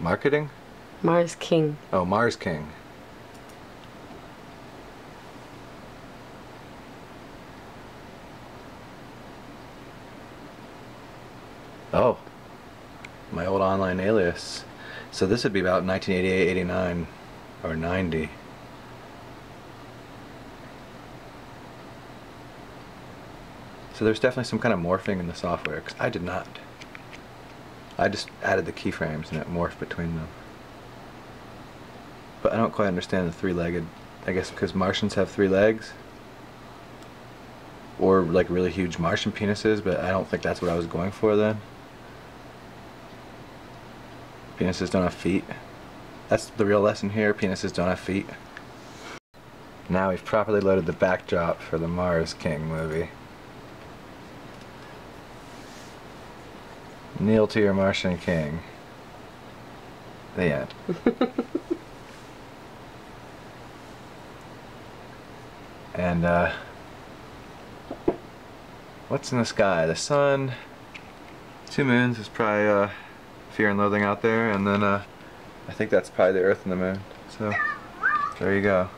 Marketing? Mars King. Oh, Mars King. Oh, my old online alias. So this would be about 1988, 89, or 90. So there's definitely some kind of morphing in the software, because I did not. I just added the keyframes and it morphed between them. But I don't quite understand the three-legged, I guess because Martians have three legs. Or like really huge Martian penises, but I don't think that's what I was going for then. Penises don't have feet. That's the real lesson here, penises don't have feet. Now we've properly loaded the backdrop for the Mars King movie. Kneel to your Martian King. The end. and uh, what's in the sky? The sun, two moons is probably uh, fear and loathing out there, and then uh, I think that's probably the Earth and the moon. So there you go.